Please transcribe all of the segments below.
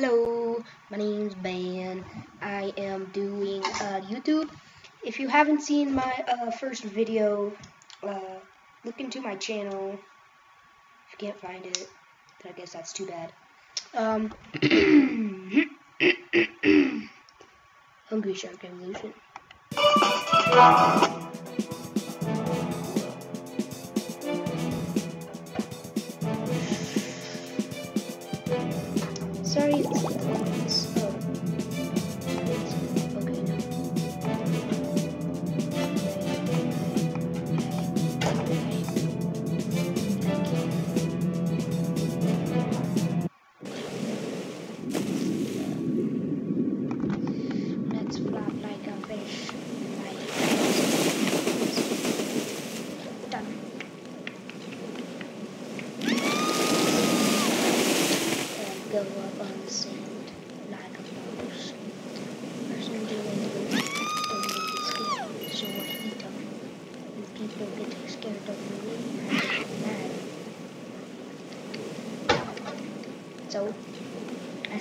Hello, my name is Ben. I am doing uh, YouTube. If you haven't seen my uh, first video, uh, look into my channel. If you can't find it, then I guess that's too bad. Um, Hungry Shark Evolution. sorry.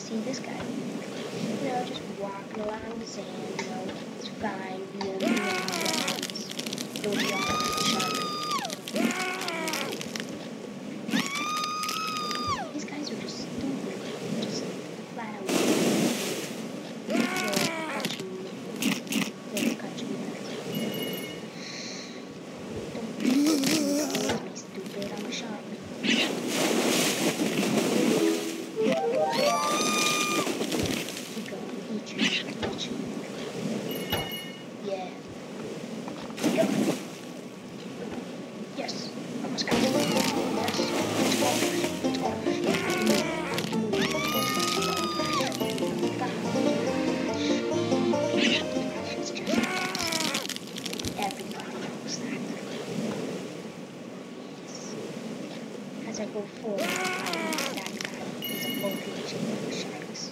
see this guy. You know, just walking along the sand, you know, it's fine, you know, As I go forward, I that God is a vocal of sharks.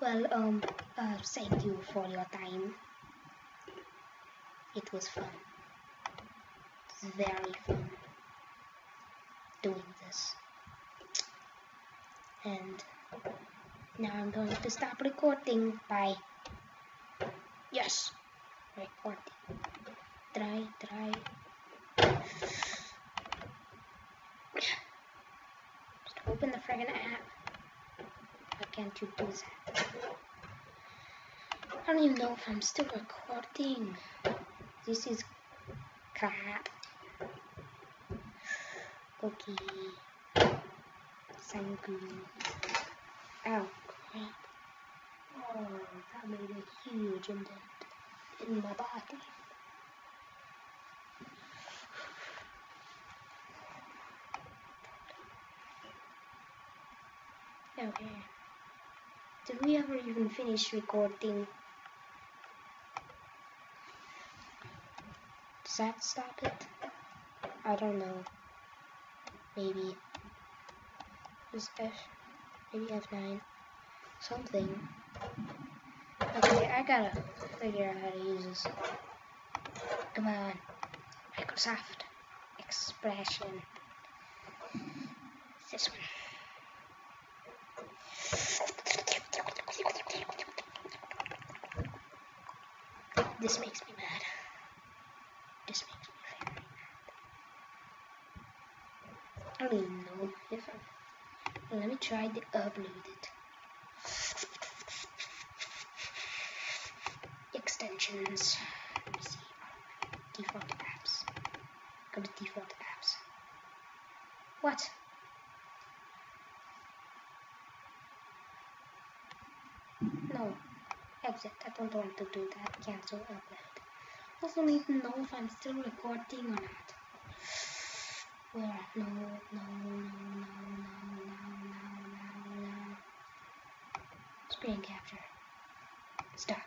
Well, um, uh, thank you for your time. It was fun. It's very fun doing this. And now I'm going to stop recording by, yes, recording. Try, try. Just open the friggin' app. Why can't you do that? I don't even know if I'm still recording. This is crap. Okay. Sanguine. Oh, crap. Oh, that made a huge indent in my body. Oh, okay. Did we ever even finish recording? Does that stop it? I don't know. Maybe. F, maybe F9. Something. Okay, I gotta figure out how to use this. Come on. Microsoft Expression. This one. This makes me mad. This makes me very mad. I don't even know if I. Let me try to upload it. Extensions. Let me see. Default apps. Go to default apps. What? No. I don't want to do that. Cancel upload. Also need to know if I'm still recording or not. Where? No, no, no, no, no, no, no, no, no. Screen capture. Stop.